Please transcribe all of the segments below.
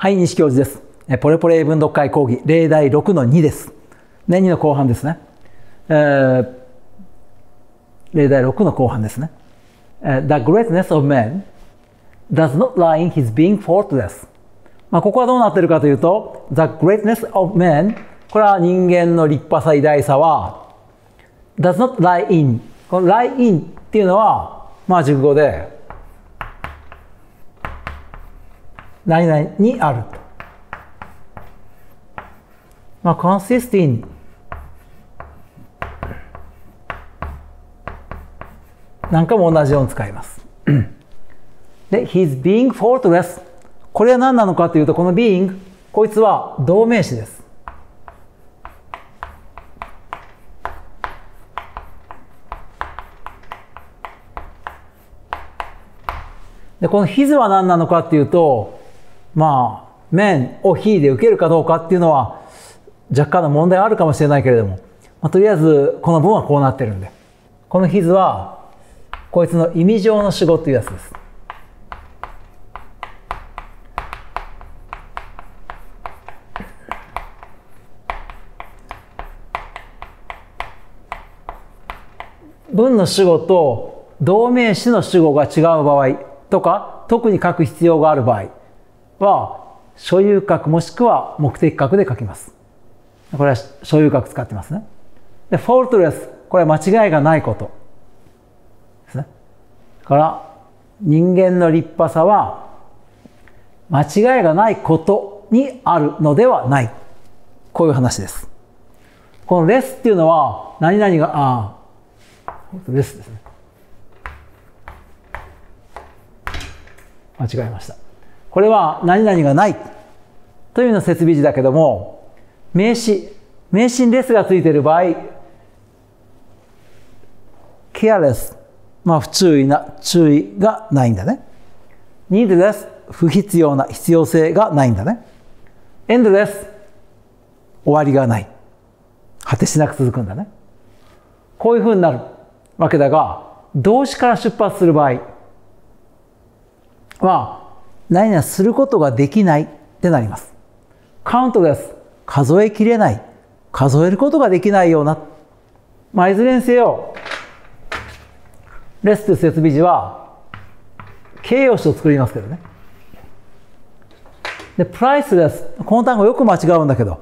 はい、西教授です。ポレポレ英文読解講義、例題6の2です。ね、2の後半ですね。えー、例題6の後半ですね。え The greatness of man does not lie in his being faultless. まあ、ここはどうなってるかというと、The greatness of man これは人間の立派さ、偉大さは does not lie in この lie in っていうのは、まあ、熟語で何々にあると。まあ、consist in なんかも同じように使います。で、his being faultless これは何なのかというと、この being こいつは動名詞です。で、この his は何なのかっていうと、まあ、面を he で受けるかどうかっていうのは若干の問題あるかもしれないけれども、まあ、とりあえずこの文はこうなってるんで、この his はこいつの意味上の主語っていうやつです。文の主語と動名詞の主語が違う場合とか特に書く必要がある場合は所有格もしくは目的格で書きます。これは所有格使ってますね。で、faultless これは間違いがないことですね。から人間の立派さは間違いがないことにあるのではない。こういう話です。このレスっていうのは何々が、ああ、レスですね。間違えました。これは何々がないというの設備時だけども、名詞、名詞にレスがついている場合、careless、まあ不注意な、注意がないんだね。needless、不必要な必要性がないんだね。endless、終わりがない。果てしなく続くんだね。こういうふうになるわけだが、動詞から出発する場合は、何々することができないってなります。カウントです。数えきれない。数えることができないような。まあ、いずれにせよ、レスという設備時は、形容詞を作りますけどね。で、プライスレス。この単語よく間違うんだけど、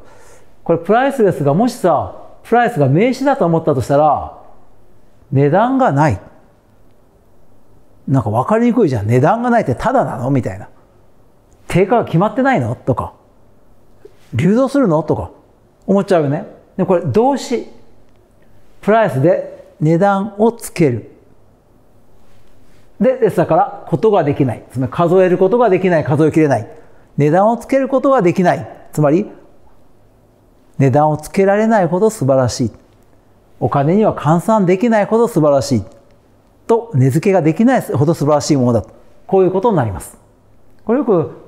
これプライスレスがもしさ、プライスが名詞だと思ったとしたら、値段がない。なんか分かりにくいじゃん。値段がないってただなの？みたいな。定価が決まってないの？とか。流動するの？とか思っちゃうよね。で、これ動詞。プライスで値段をつける。で、ですだから、ことができない。つまり数えることができない、数えきれない。値段をつけることができない。つまり、値段をつけられないほど素晴らしい。お金には換算できないほど素晴らしい。と、値付けができないほど素晴らしいものだと。こういうことになります。これよく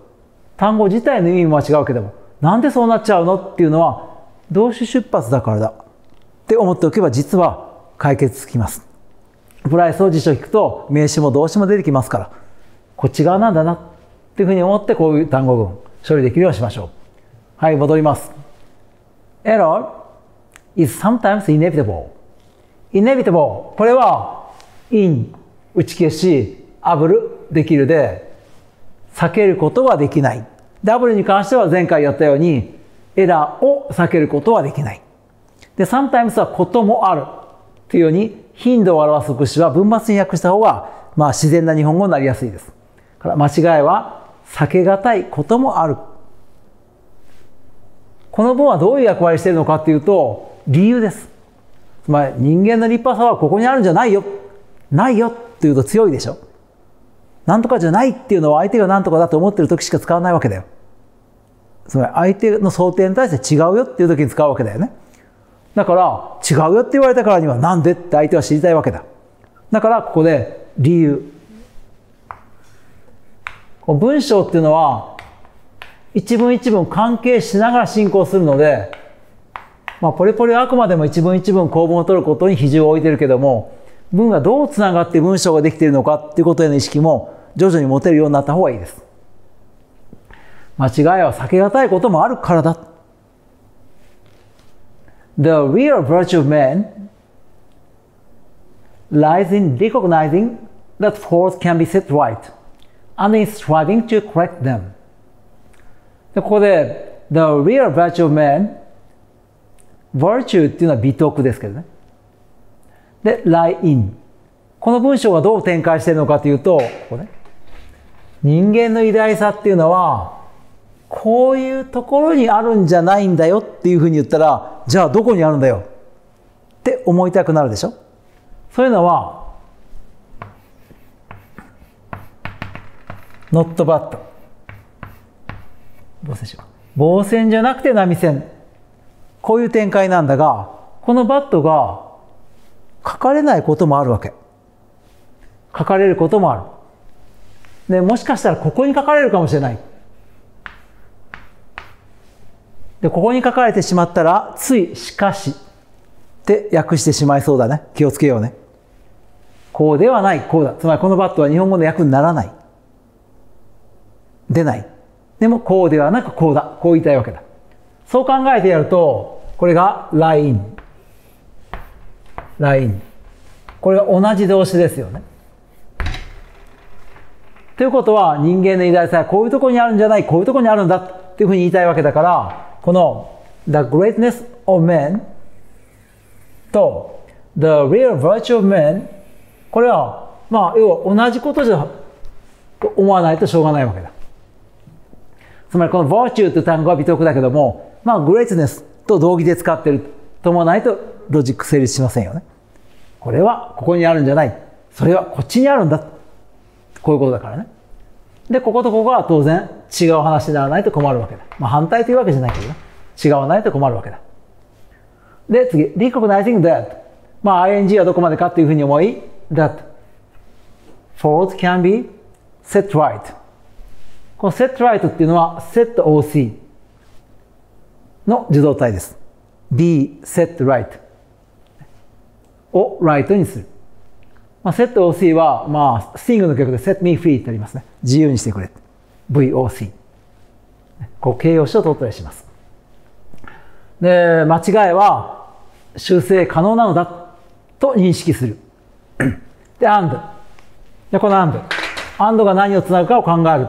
単語自体の意味も違うけども、なんでそうなっちゃうのっていうのは、動詞出発だからだ。って思っておけば実は解決つきます。プライスを辞書引くと名詞も動詞も出てきますから、こっち側なんだなっていうふうに思ってこういう単語群処理できるようにしましょう。はい、戻ります。Error is sometimes inevitable. inevitable これは in 打ち消し able できるで避けることはできない。ダブルに関しては前回やったようにエラーを避けることはできない。で、sometimes はこともあるというように頻度を表す副詞は文末に訳した方がまあ自然な日本語になりやすいです。から間違いは避けがたいこともある。この文はどういう役割しているのかっていうと理由です。つまり人間の立派さはここにあるんじゃないよ。ないよっていうと強いでしょ。なんとかじゃないっていうのは相手がなんとかだと思ってる時しか使わないわけだよ。つまり相手の想定に対して違うよっていう時に使うわけだよね。だから違うよって言われたからにはなんでって相手は知りたいわけだ。だからここで理由。文章っていうのは一文一文関係しながら進行するので、まあ、ポリポリはあくまでも一文一文構文を取ることに比重を置いてるけども、文がどうつながって文章ができているのかっていうことへの意識も徐々に持てるようになった方がいいです。間違いは避けがたいこともあるからだ。The real virtue of man lies in recognizing that faults can be set right and in striving to correct them. でここで The real virtue of man virtue っていうのは美徳ですけどね。で、lie in この文章がどう展開しているのかというと、ここね、人間の偉大さっていうのは、こういうところにあるんじゃないんだよっていうふうに言ったら、じゃあどこにあるんだよ？って思いたくなるでしょ？そういうのは、not but どうでしょう棒線じゃなくて波線。こういう展開なんだが、このバットが書かれないこともあるわけ。書かれることもある。で、もしかしたらここに書かれるかもしれない。で、ここに書かれてしまったら、つい、しかし、って訳してしまいそうだね。気をつけようね。こうではない、こうだ。つまりこのバットは日本語の訳にならない。出ない。でも、こうではなくこうだ。こう言いたいわけだ。そう考えてやると、これがライン。ライン。これが同じ動詞ですよね。ということは人間の偉大さはこういうところにあるんじゃない、こういうところにあるんだっていうふうに言いたいわけだから、この The greatness of man と The real virtue of man これは、まあ、要は同じことじゃ思わないとしょうがないわけだ。つまりこの virtue という単語は美徳だけども、まあ、greatness と同義で使ってると思わないとロジック成立しませんよね。これはここにあるんじゃない。それはこっちにあるんだ。こういうことだからね。で、こことここは当然違う話にならないと困るわけだ。まあ反対というわけじゃないけどね。違わないと困るわけだ。で、次、recognizing that。まあ ing はどこまでかっていうふうに思い、that fault can be set right。この set right っていうのは set OC の受動体です。be set right を right にする。まあ、セット OC は、まあ、スティングの曲で Set Me Free ってありますね。自由にしてくれ。VOC。こう形容詞を取ったりします。で、間違いは修正可能なのだと認識する。で、and。で、この and。and が何をつなぐかを考える。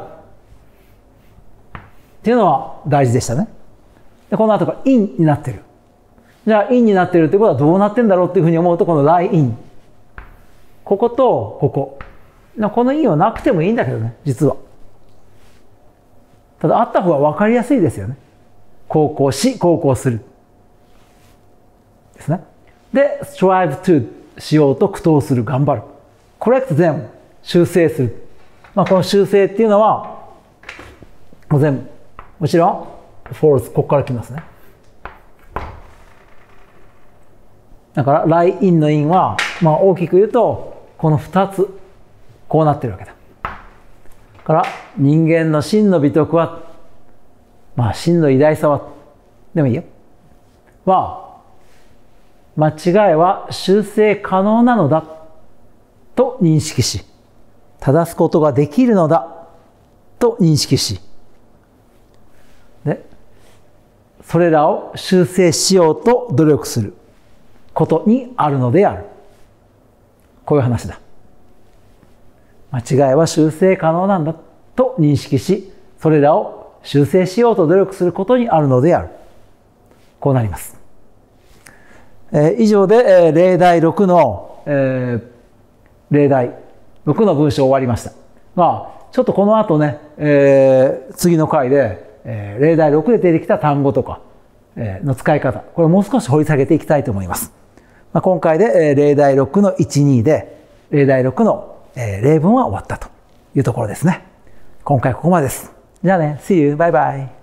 っていうのは大事でしたね。で、この後が in になってる。じゃあ in になってるってことはどうなってんだろうっていうふうに思うと、この lie in。こことここ。この in はなくてもいいんだけどね、実は。ただあった方が分かりやすいですよね。高校し、高校する。ですね。で、strive to しようと苦闘する、頑張る。correct them 修正する。まあ、この修正っていうのは、もう全部。もちろん、false、ここから来ますね。だから、lie in の in は、まあ、大きく言うと、この2つこうなってるわけだから人間の真の美徳はまあ真の偉大さはでもいいよ。は間違いは修正可能なのだと認識し正すことができるのだと認識しでそれらを修正しようと努力することにあるのである。こういう話だ。間違いは修正可能なんだと認識し、それらを修正しようと努力することにあるのである。こうなります。えー、以上で、えー、例題6の、えー、例題6の文章終わりました。まあ、ちょっとこの後ね、えー、次の回で、えー、例題6で出てきた単語とか、えー、の使い方、これもう少し掘り下げていきたいと思います。まあ、今回で、え例題6の1、2で、例題6の、例文は終わったというところですね。今回ここまでです。じゃあね、See you! bye bye.